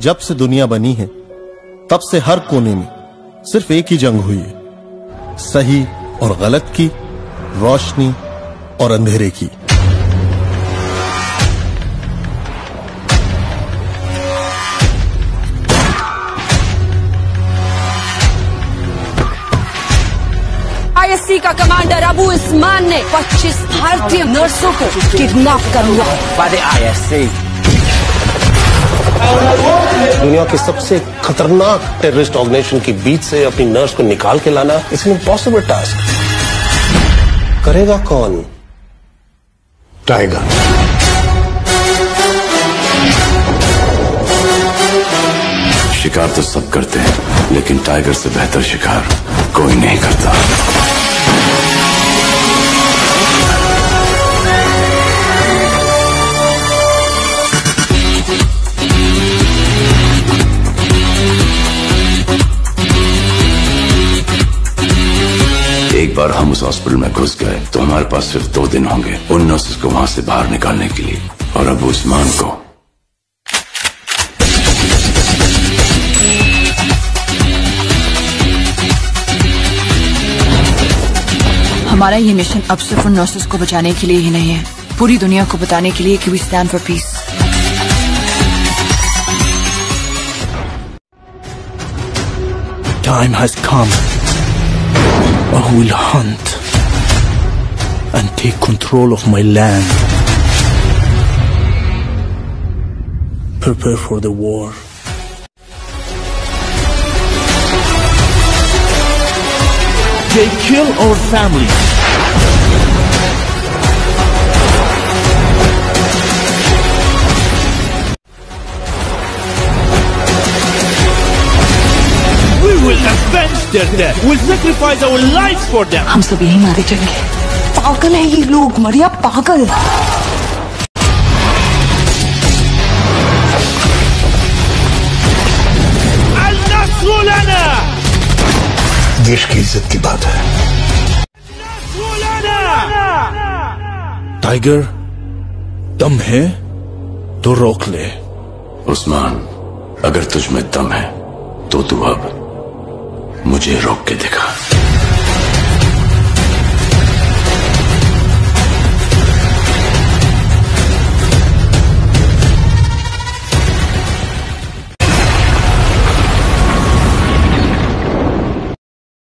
जब से दुनिया बनी है तब से हर कोने में सिर्फ़ एक ही जंग हुई है। सही और गलत की रोशनी और अंधेरे की। आईएससी का कमांडर अबू उस्मान ने 25 भारतीय नर्सों को किडनैप कर लिया. दुनिया के सबसे खतरनाक टेररिस्ट ऑर्गेनाइजेशन के बीच से अपनी नर्स को निकाल के लाना इट्स एन इम्पॉसिबल टास्क करेगा कौन? टाइगर शिकार तो सब करते हैं लेकिन टाइगर से बेहतर शिकार कोई नहीं करता। एक बार हम उस हॉस्पिटल में घुस गए तो हमारे पास सिर्फ़ दो दिन होंगे उन नर्सेस को वहाँ से बाहर निकालने के लिए और अब उस्मान को हमारा ये मिशन अब सिर्फ़ उन नर्सेस को बचाने के लिए ही नहीं है पूरी दुनिया को बताने के लिए कि we stand for peace Time has come. I will hunt and take control of my land. Prepare for the war. They kill our families. Their death. We'll sacrifice our lives for them. हम सब यही मारे जाएँगे। पागल है ये लोग मरिया पागल। देश की इज़्ज़त की बात है। टाइगर दम है तो रोक ले। उस्मान अगर तुझ में दम है तो तू अब मुझे रोक के दिखा